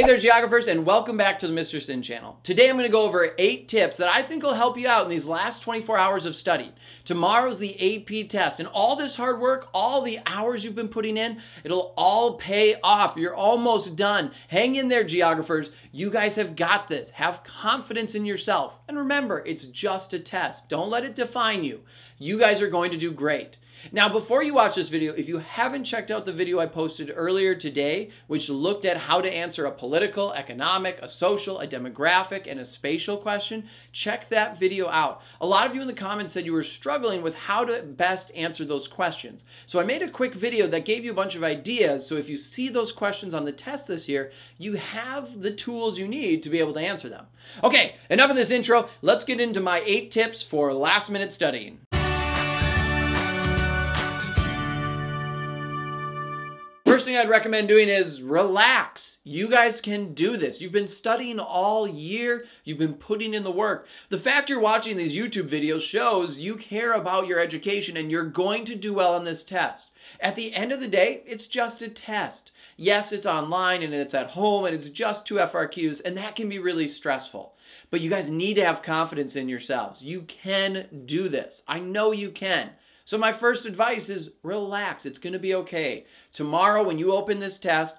Hey there geographers and welcome back to the Mr. Sinn channel. Today I'm going to go over 8 tips that I think will help you out in these last 24 hours of study. Tomorrow's the AP test and all this hard work, all the hours you've been putting in, it'll all pay off. You're almost done. Hang in there geographers. You guys have got this. Have confidence in yourself. And remember, it's just a test. Don't let it define you. You guys are going to do great. Now, before you watch this video, if you haven't checked out the video I posted earlier today, which looked at how to answer a political, economic, a social, a demographic, and a spatial question, check that video out. A lot of you in the comments said you were struggling with how to best answer those questions. So I made a quick video that gave you a bunch of ideas. So if you see those questions on the test this year, you have the tools you need to be able to answer them. Okay, enough of this intro. Let's get into my eight tips for last minute studying. First thing I'd recommend doing is relax. You guys can do this. You've been studying all year. You've been putting in the work. The fact you're watching these YouTube videos shows you care about your education and you're going to do well on this test. At the end of the day, it's just a test. Yes, it's online and it's at home and it's just two FRQs and that can be really stressful. But you guys need to have confidence in yourselves. You can do this. I know you can. So my first advice is relax. It's going to be okay. Tomorrow when you open this test,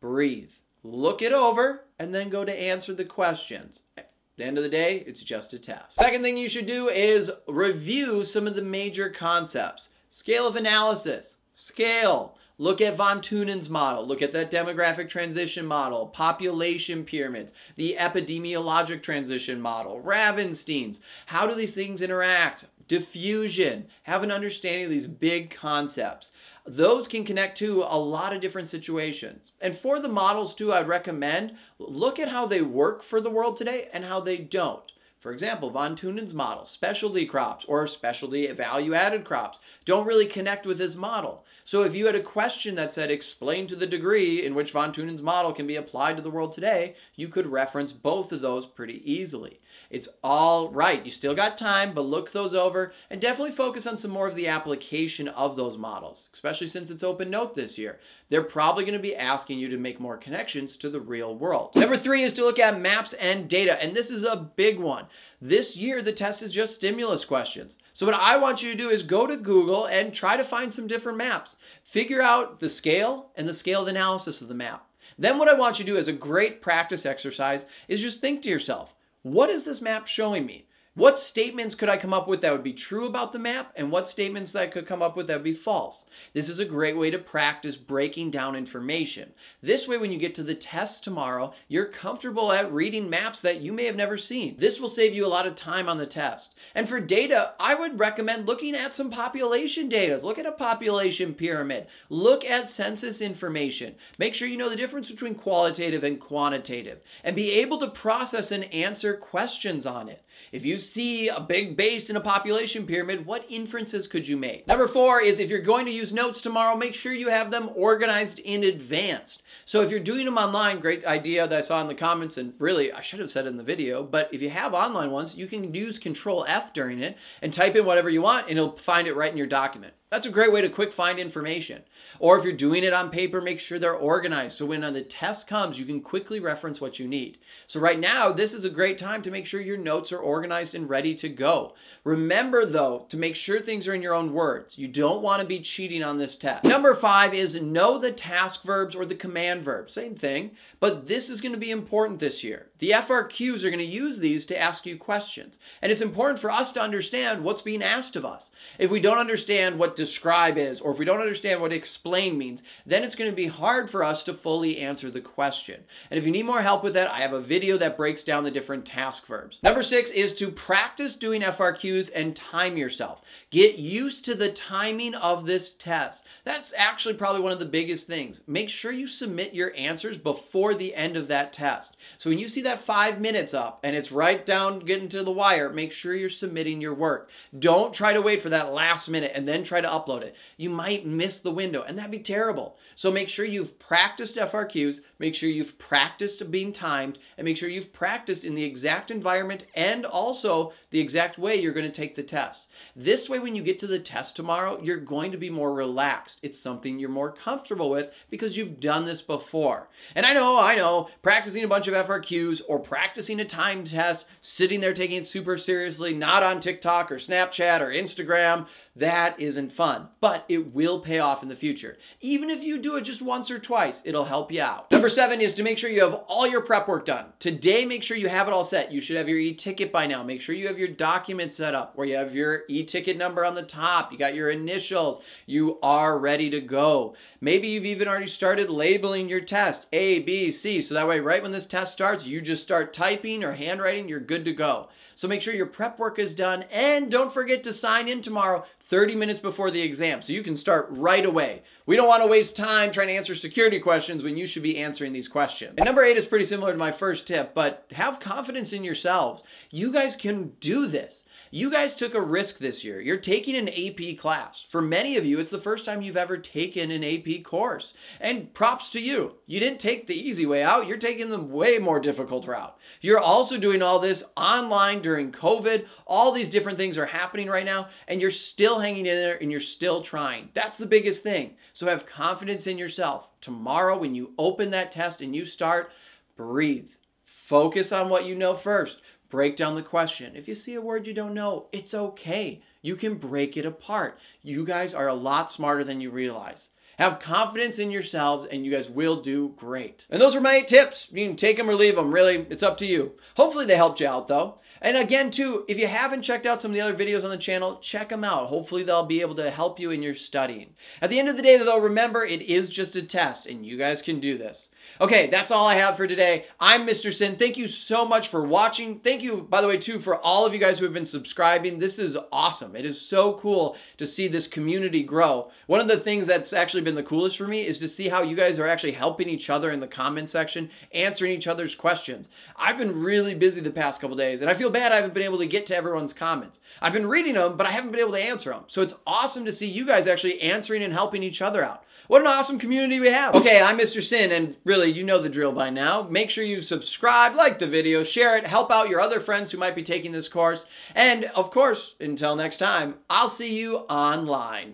breathe. Look it over and then go to answer the questions. At the end of the day, it's just a test. Second thing you should do is review some of the major concepts. Scale of analysis, scale, Look at von Thunen's model. Look at that demographic transition model, population pyramids, the epidemiologic transition model, Ravenstein's. How do these things interact? diffusion, have an understanding of these big concepts. Those can connect to a lot of different situations. And for the models too, I'd recommend look at how they work for the world today and how they don't. For example, von Thunen's model, specialty crops or specialty value-added crops don't really connect with his model. So if you had a question that said explain to the degree in which von Thunen's model can be applied to the world today, you could reference both of those pretty easily. It's all right. You still got time, but look those over and definitely focus on some more of the application of those models, especially since it's open note this year. They're probably going to be asking you to make more connections to the real world. Number three is to look at maps and data, and this is a big one. This year, the test is just stimulus questions. So what I want you to do is go to Google and try to find some different maps. Figure out the scale and the scale of analysis of the map. Then what I want you to do as a great practice exercise is just think to yourself, what is this map showing me? What statements could I come up with that would be true about the map and what statements that I could come up with that would be false? This is a great way to practice breaking down information. This way when you get to the test tomorrow, you're comfortable at reading maps that you may have never seen. This will save you a lot of time on the test. And for data, I would recommend looking at some population data. Look at a population pyramid. Look at census information. Make sure you know the difference between qualitative and quantitative and be able to process and answer questions on it. If you see a big base in a population pyramid, what inferences could you make? Number four is if you're going to use notes tomorrow, make sure you have them organized in advance. So if you're doing them online, great idea that I saw in the comments, and really I should have said in the video, but if you have online ones, you can use Control F during it and type in whatever you want and it'll find it right in your document. That's a great way to quick find information. Or if you're doing it on paper, make sure they're organized so when uh, the test comes, you can quickly reference what you need. So right now, this is a great time to make sure your notes are organized and ready to go. Remember though, to make sure things are in your own words. You don't want to be cheating on this test. Number five is know the task verbs or the command verbs. Same thing, but this is going to be important this year. The FRQs are going to use these to ask you questions. And it's important for us to understand what's being asked of us. If we don't understand what describe is, or if we don't understand what explain means, then it's going to be hard for us to fully answer the question. And if you need more help with that, I have a video that breaks down the different task verbs. Number six is to practice doing FRQs and time yourself. Get used to the timing of this test. That's actually probably one of the biggest things. Make sure you submit your answers before the end of that test. So when you see that five minutes up and it's right down getting to the wire, make sure you're submitting your work. Don't try to wait for that last minute and then try to upload it. You might miss the window, and that'd be terrible. So make sure you've practiced FRQs, make sure you've practiced being timed, and make sure you've practiced in the exact environment and also the exact way you're going to take the test. This way, when you get to the test tomorrow, you're going to be more relaxed. It's something you're more comfortable with because you've done this before. And I know, I know, practicing a bunch of FRQs or practicing a time test, sitting there taking it super seriously, not on TikTok or Snapchat or Instagram, that isn't fun, but it will pay off in the future. Even if you do it just once or twice, it'll help you out. Number seven is to make sure you have all your prep work done. Today, make sure you have it all set. You should have your e-ticket by now. Make sure you have your document set up where you have your e-ticket number on the top. You got your initials. You are ready to go. Maybe you've even already started labeling your test A, B, C. So that way, right when this test starts, you just start typing or handwriting, you're good to go. So make sure your prep work is done and don't forget to sign in tomorrow 30 minutes before the exam so you can start right away. We don't want to waste time trying to answer security questions when you should be answering these questions. And number eight is pretty similar to my first tip, but have confidence in yourselves. You guys can do this. You guys took a risk this year. You're taking an AP class. For many of you, it's the first time you've ever taken an AP course. And props to you. You didn't take the easy way out. You're taking the way more difficult route. You're also doing all this online during COVID. All these different things are happening right now, and you're still hanging in there and you're still trying. That's the biggest thing. So have confidence in yourself. Tomorrow, when you open that test and you start, breathe. Focus on what you know first. Break down the question. If you see a word you don't know, it's okay. You can break it apart. You guys are a lot smarter than you realize. Have confidence in yourselves and you guys will do great. And those are my eight tips. You can take them or leave them. Really, it's up to you. Hopefully they helped you out though. And again, too, if you haven't checked out some of the other videos on the channel, check them out. Hopefully they'll be able to help you in your studying. At the end of the day, though, remember, it is just a test, and you guys can do this. Okay, that's all I have for today. I'm Mr. Sinn. Thank you so much for watching. Thank you, by the way, too, for all of you guys who have been subscribing. This is awesome. It is so cool to see this community grow. One of the things that's actually been the coolest for me is to see how you guys are actually helping each other in the comment section, answering each other's questions. I've been really busy the past couple days, and I feel bad I haven't been able to get to everyone's comments. I've been reading them, but I haven't been able to answer them. So it's awesome to see you guys actually answering and helping each other out. What an awesome community we have. Okay, I'm Mr. Sinn, and really, you know the drill by now. Make sure you subscribe, like the video, share it, help out your other friends who might be taking this course. And of course, until next time, I'll see you online.